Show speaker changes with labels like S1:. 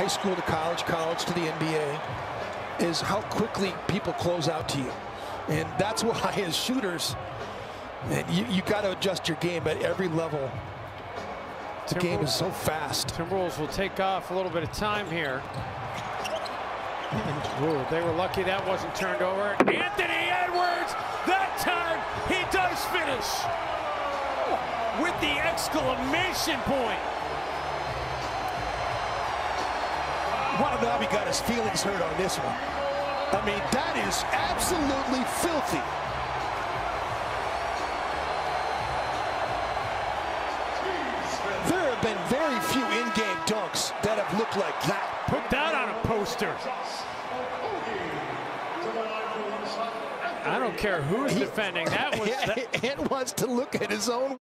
S1: high school to college, college to the NBA, is how quickly people close out to you. And that's why as shooters, man, you, you got to adjust your game at every level. The game is so fast.
S2: Timberwolves will take off a little bit of time here. Ooh, they were lucky that wasn't turned over. Anthony Edwards, that time he does finish with the exclamation point.
S1: Watanabe got his feelings hurt on this one. I mean, that is absolutely filthy. There have been very few in-game dunks that have looked like that.
S2: Put that on a poster. I don't care who's defending. That was. That
S1: and wants to look at his own